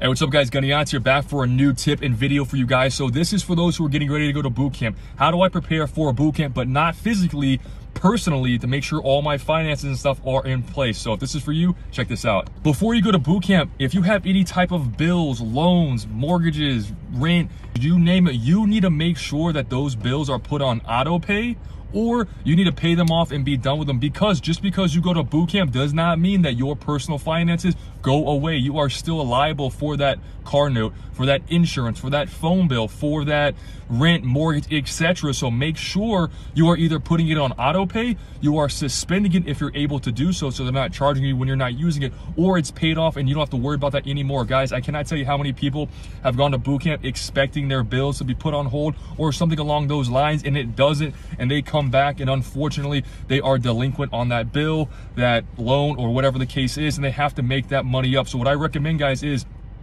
Hey, what's up guys? Gunny here back for a new tip and video for you guys. So this is for those who are getting ready to go to boot camp. How do I prepare for a boot camp, but not physically, personally to make sure all my finances and stuff are in place. So if this is for you, check this out. Before you go to boot camp, if you have any type of bills, loans, mortgages, rent, you name it, you need to make sure that those bills are put on auto pay or you need to pay them off and be done with them because just because you go to boot camp does not mean that your personal finances go away. You are still liable for that car note, for that insurance, for that phone bill, for that rent, mortgage, etc. So make sure you are either putting it on auto pay, you are suspending it if you're able to do so, so they're not charging you when you're not using it, or it's paid off and you don't have to worry about that anymore. Guys, I cannot tell you how many people have gone to boot camp expecting their bills to be put on hold or something along those lines, and it doesn't, and they come back and unfortunately they are delinquent on that bill, that loan, or whatever the case is, and they have to make that money up. So what I recommend, guys, is